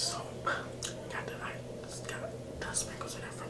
soap. Got the, I got the sprinkles in it from